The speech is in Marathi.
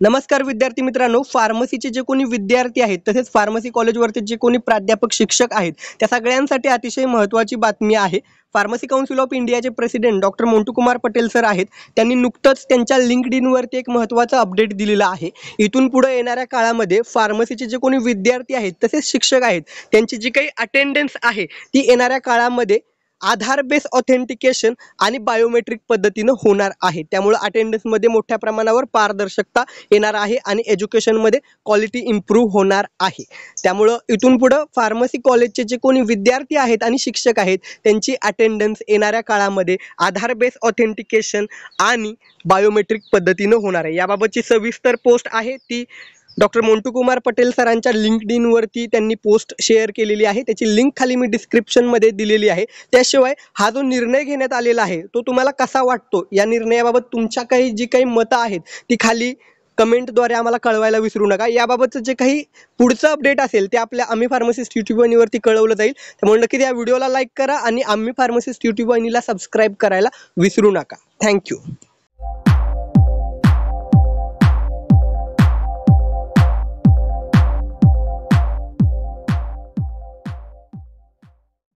नमस्कार विद्यार्थी मित्रांनो फार्मसीचे जे कोणी विद्यार्थी आहेत तसेच फार्मसी कॉलेजवरती जे कोणी प्राध्यापक शिक्षक आहेत त्या सगळ्यांसाठी अतिशय महत्त्वाची बातमी आहे. फार्मसी काउन्सिल ऑफ इंडियाचे president doctor Montu Kumar Patel sir आहेत. त्यांनी नुकतंच त्यांच्या लिंकड इनवरती एक महत्त्वाचं अपडेट दिलेलं आहे. इथून पुढे येणाऱ्या काळामध्ये फार्मसीचे जे कोणी विद्यार्थी आहेत तसेच शिक्षक आहेत त्यांची जी काही अटेंडन्स आहे ती येणाऱ्या काळामध्ये आधार बेस ऑथेंटिकेशन आणि बायोमेट्रिक पद्धतीनं होणार आहे. त्यामुळं अटेंडन्समध्ये मोठ्या प्रमाणावर पारदर्शकता येणार आहे आणि एज्युकेशनमध्ये क्वालिटी इम्प्रूव्ह होणार आहे. त्यामुळं इथून पुढं फार्मसी कॉलेजचे जे कोणी विद्यार्थी आहेत आणि शिक्षक आहेत त्यांची अटेंडन्स येणाऱ्या काळामध्ये आधार बेस ऑथेंटिकेशन आणि बायोमेट्रिक पद्धतीनं होणार आहे. याबाबतची सविस्तर पोस्ट आहे ती डॉक्टर मोंटू कुमार पटेल सरांच्या लिंकड इनवरती त्यांनी पोस्ट शेअर केलेली आहे. त्याची लिंक खाली मी डिस्क्रिप्शनमध्ये दिलेली आहे. त्याशिवाय हा जो निर्णय घेण्यात आलेला आहे तो तुम्हाला कसा वाटतो? या निर्णयाबाबत तुमच्या काही जी काही मतं आहेत ती खाली कमेंटद्वारे आम्हाला कळवायला विसरू नका. याबाबतचं जे काही पुढचं अपडेट असेल ते आपल्या आम्ही फार्मसिस्ट यूट्यूब वाहिनीवरती कळवलं जाईल. त्यामुळे नक्की या व्हिडिओला लाईक करा आणि आम्ही फार्मसिस्ट यूट्यूब वाहिनीला सबस्क्राईब करायला विसरू नका. थँक्यू